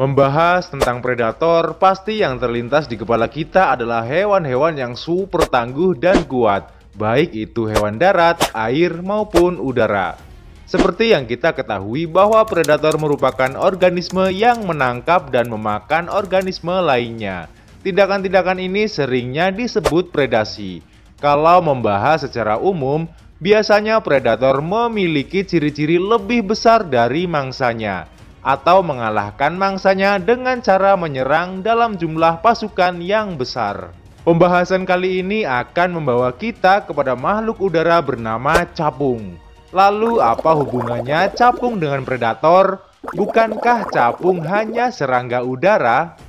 Membahas tentang predator, pasti yang terlintas di kepala kita adalah hewan-hewan yang super tangguh dan kuat, baik itu hewan darat, air, maupun udara. Seperti yang kita ketahui bahwa predator merupakan organisme yang menangkap dan memakan organisme lainnya. Tindakan-tindakan ini seringnya disebut predasi. Kalau membahas secara umum, biasanya predator memiliki ciri-ciri lebih besar dari mangsanya atau mengalahkan mangsanya dengan cara menyerang dalam jumlah pasukan yang besar. Pembahasan kali ini akan membawa kita kepada makhluk udara bernama capung. Lalu apa hubungannya capung dengan predator? Bukankah capung hanya serangga udara?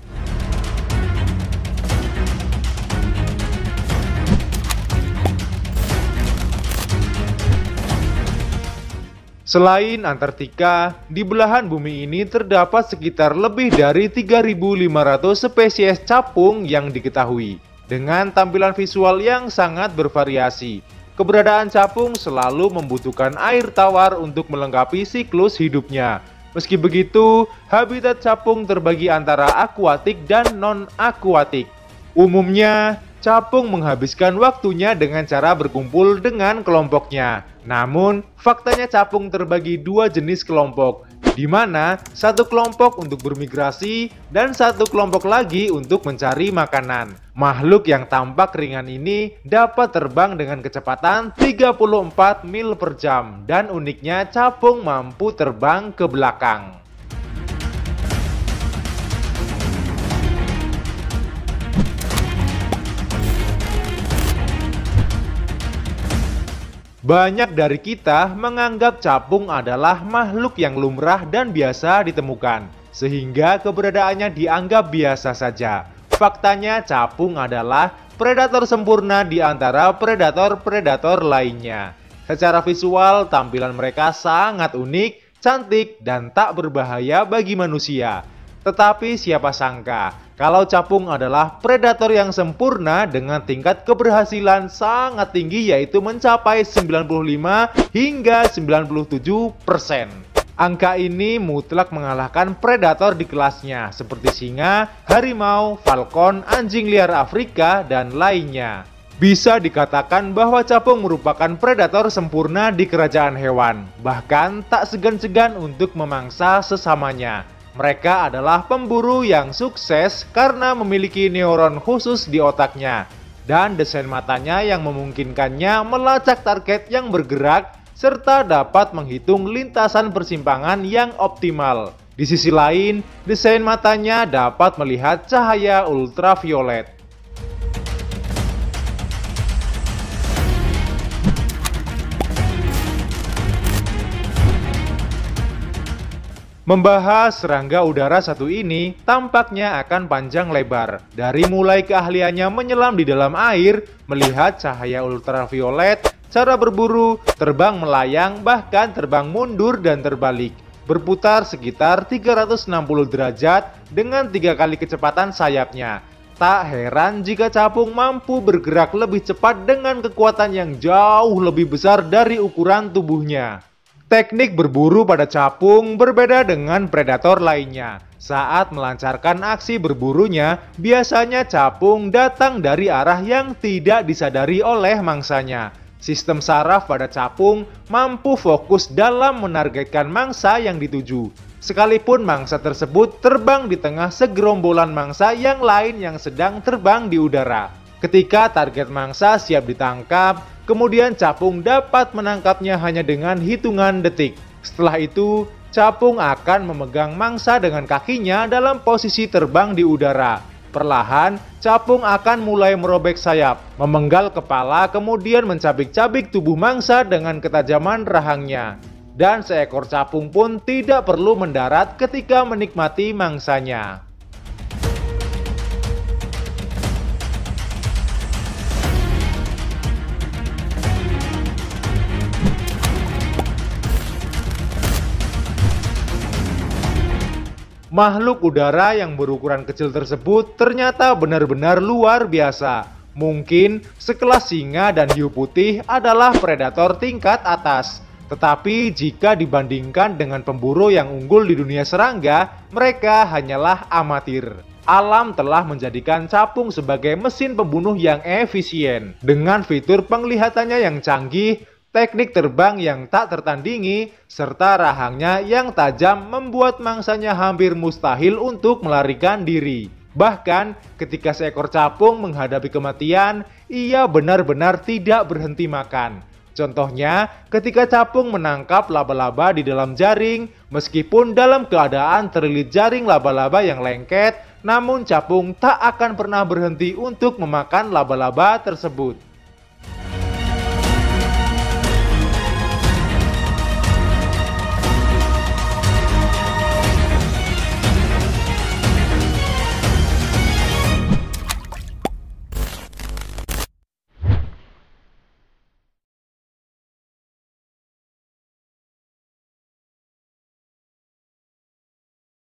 Selain Antartika, di belahan bumi ini terdapat sekitar lebih dari 3.500 spesies capung yang diketahui, dengan tampilan visual yang sangat bervariasi. Keberadaan capung selalu membutuhkan air tawar untuk melengkapi siklus hidupnya. Meski begitu, habitat capung terbagi antara akuatik dan non-akuatik. Umumnya, capung menghabiskan waktunya dengan cara berkumpul dengan kelompoknya. Namun, faktanya capung terbagi dua jenis kelompok, di mana satu kelompok untuk bermigrasi dan satu kelompok lagi untuk mencari makanan. Makhluk yang tampak ringan ini dapat terbang dengan kecepatan 34 mil per jam dan uniknya capung mampu terbang ke belakang. Banyak dari kita menganggap capung adalah makhluk yang lumrah dan biasa ditemukan, sehingga keberadaannya dianggap biasa saja. Faktanya capung adalah predator sempurna di antara predator-predator lainnya. Secara visual, tampilan mereka sangat unik, cantik, dan tak berbahaya bagi manusia. Tetapi siapa sangka, kalau capung adalah predator yang sempurna dengan tingkat keberhasilan sangat tinggi yaitu mencapai 95 hingga 97%. Angka ini mutlak mengalahkan predator di kelasnya seperti singa, harimau, falcon, anjing liar Afrika, dan lainnya. Bisa dikatakan bahwa capung merupakan predator sempurna di kerajaan hewan, bahkan tak segan-segan untuk memangsa sesamanya. Mereka adalah pemburu yang sukses karena memiliki neuron khusus di otaknya dan desain matanya yang memungkinkannya melacak target yang bergerak serta dapat menghitung lintasan persimpangan yang optimal. Di sisi lain, desain matanya dapat melihat cahaya ultraviolet. Membahas serangga udara satu ini tampaknya akan panjang lebar. Dari mulai keahliannya menyelam di dalam air, melihat cahaya ultraviolet, cara berburu, terbang melayang, bahkan terbang mundur dan terbalik. Berputar sekitar 360 derajat dengan tiga kali kecepatan sayapnya. Tak heran jika capung mampu bergerak lebih cepat dengan kekuatan yang jauh lebih besar dari ukuran tubuhnya. Teknik berburu pada capung berbeda dengan predator lainnya. Saat melancarkan aksi berburunya, biasanya capung datang dari arah yang tidak disadari oleh mangsanya. Sistem saraf pada capung mampu fokus dalam menargetkan mangsa yang dituju. Sekalipun mangsa tersebut terbang di tengah segerombolan mangsa yang lain yang sedang terbang di udara. Ketika target mangsa siap ditangkap, kemudian capung dapat menangkapnya hanya dengan hitungan detik. Setelah itu, capung akan memegang mangsa dengan kakinya dalam posisi terbang di udara. Perlahan, capung akan mulai merobek sayap, memenggal kepala, kemudian mencabik-cabik tubuh mangsa dengan ketajaman rahangnya. Dan seekor capung pun tidak perlu mendarat ketika menikmati mangsanya. Makhluk udara yang berukuran kecil tersebut ternyata benar-benar luar biasa. Mungkin sekelas singa dan hiu putih adalah predator tingkat atas. Tetapi jika dibandingkan dengan pemburu yang unggul di dunia serangga, mereka hanyalah amatir. Alam telah menjadikan capung sebagai mesin pembunuh yang efisien. Dengan fitur penglihatannya yang canggih, teknik terbang yang tak tertandingi, serta rahangnya yang tajam membuat mangsanya hampir mustahil untuk melarikan diri. Bahkan ketika seekor capung menghadapi kematian, ia benar-benar tidak berhenti makan. Contohnya, ketika capung menangkap laba-laba di dalam jaring, meskipun dalam keadaan terlilit jaring laba-laba yang lengket, namun capung tak akan pernah berhenti untuk memakan laba-laba tersebut.